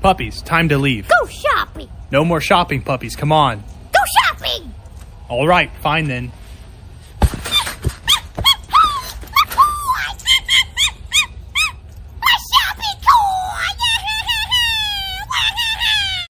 Puppies, time to leave. Go shopping. No more shopping, puppies. Come on. Go shopping. All right, fine then.